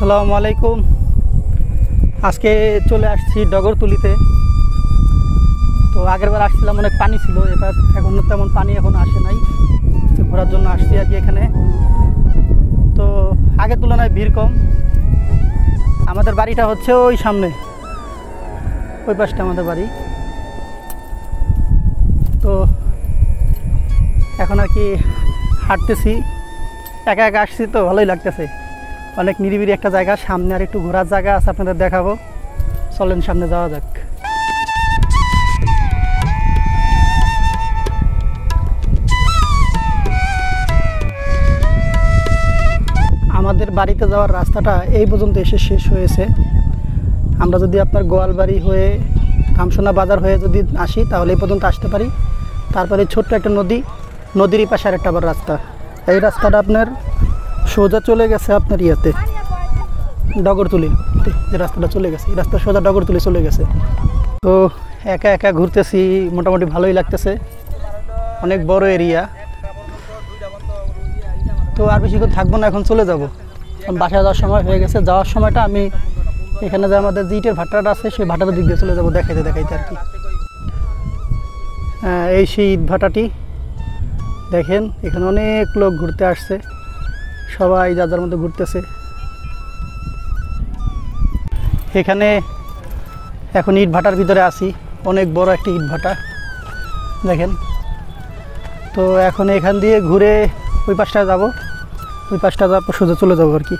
আসসালামু আলাইকুম। আজকে চলে আসছি ডগরতুলিতে। তো আগের বার আসছিলাম, অনেক পানি ছিল, এবার এখন তেমন পানি এখন আসে নাই। ঘোরার জন্য আসছি আর কি এখানে। তো আগের তুলনায় ভিড় কম। আমাদের বাড়িটা হচ্ছে ওই সামনে। ওই পাশটা আমাদের বাড়ি। তো এখন আর কি হাঁটতেছি। একা একা আসছি তো, ভালোই লাগতেছে। অনেক নিরিবিলি একটা জায়গা, সামনে আর একটু ঘোরার জায়গা আছে আপনাদের দেখাবো। চলেন সামনে যাওয়া যাক। আমাদের বাড়িতে যাওয়ার রাস্তাটা এই পর্যন্ত এসে শেষ হয়েছে। আমরা যদি আপনার গোয়ালবাড়ি হয়ে কামসোনা বাজার হয়ে যদি আসি, তাহলে এই পর্যন্ত আসতে পারি। তারপরে ছোট্ট একটা নদী নদীরই পাশে আরেকটা আবার রাস্তা। এই রাস্তাটা আপনার সোজা চলে গেছে আপনার ইয়েতে। ডগরতুলি। যে রাস্তাটা চলে গেছে রাস্তা সোজা ডগরতুলি চলে গেছে। তো একা একা ঘুরতেছি, মোটামুটি ভালোই লাগতেছে। অনেক বড় এরিয়া। তো আর বেশিক্ষণ থাকব না, এখন চলে যাব। বাসায় যাওয়ার সময় হয়ে গেছে। যাওয়ার সময়টা আমি এখানে যে আমাদের যে ভাটাটা আছে, সেই ভাটাটার দিক দিয়ে চলে যাব দেখাইতে দেখাইতে আর কি। এই সেই ইট ভাটাটি, দেখেন, এখানে অনেক লোক ঘুরতে আসছে। সবাই যার যার মধ্যে ঘুরতেছে। এখানে এখন ইট ভাটার ভিতরে আসি অনেক বড় একটি ইট ভাটা, দেখেন। তো এখন এখান দিয়ে ঘুরে ওই পাশটা যাব, ওই পাশটা যাব সোজা চলে যাব আর কি।